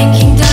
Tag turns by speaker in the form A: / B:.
A: thinking